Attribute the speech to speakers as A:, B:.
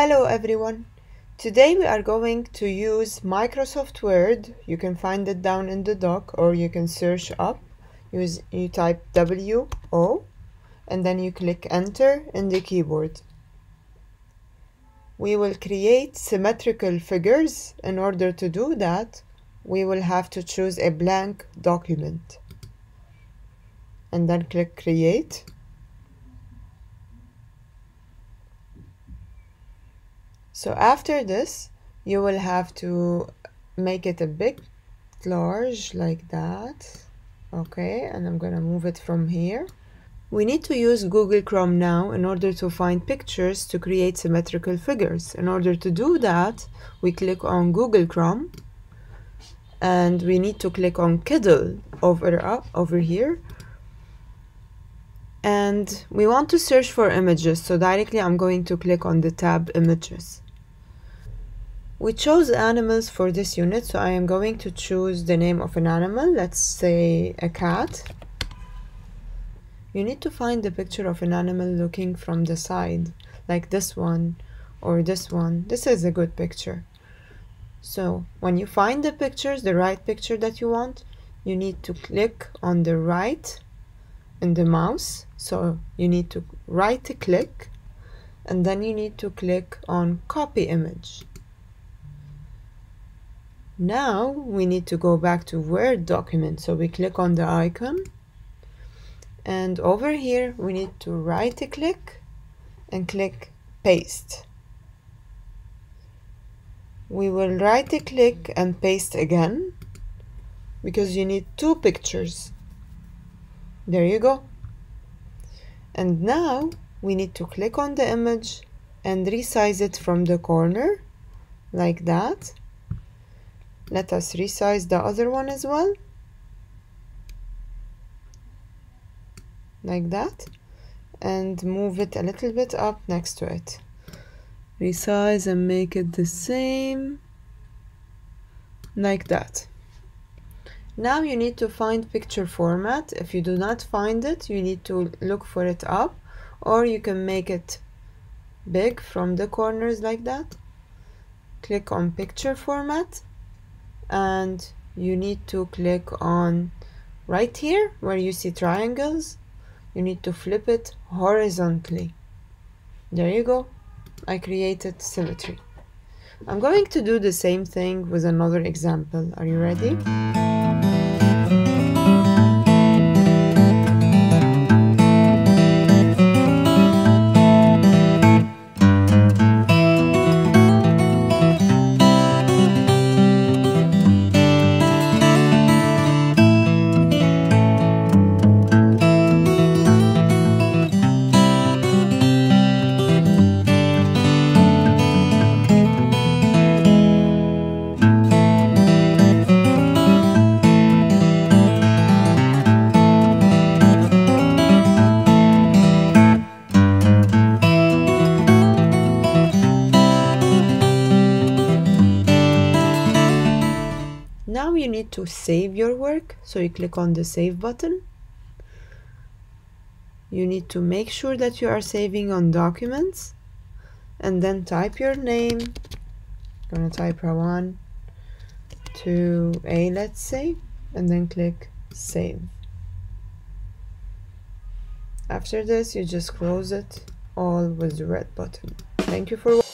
A: Hello everyone. Today we are going to use Microsoft Word. You can find it down in the dock or you can search up. Use you type W O and then you click enter in the keyboard. We will create symmetrical figures. In order to do that, we will have to choose a blank document. And then click create. So after this, you will have to make it a bit large like that. Okay, and I'm gonna move it from here. We need to use Google Chrome now in order to find pictures to create symmetrical figures. In order to do that, we click on Google Chrome and we need to click on Kiddle over up over here and we want to search for images so directly I'm going to click on the tab images we chose animals for this unit, so I am going to choose the name of an animal. Let's say a cat. You need to find the picture of an animal looking from the side, like this one or this one. This is a good picture. So when you find the pictures, the right picture that you want, you need to click on the right in the mouse. So you need to right click and then you need to click on copy image. Now we need to go back to Word document. So we click on the icon and over here we need to right click and click paste. We will right click and paste again because you need two pictures. There you go. And now we need to click on the image and resize it from the corner like that let us resize the other one as well. Like that. And move it a little bit up next to it. Resize and make it the same. Like that. Now you need to find picture format. If you do not find it you need to look for it up. Or you can make it big from the corners like that. Click on picture format and you need to click on right here where you see triangles. You need to flip it horizontally. There you go. I created symmetry. I'm going to do the same thing with another example. Are you ready? Mm. You need to save your work, so you click on the save button. You need to make sure that you are saving on documents and then type your name. I'm gonna type Rawan to A, let's say, and then click save. After this, you just close it all with the red button. Thank you for watching.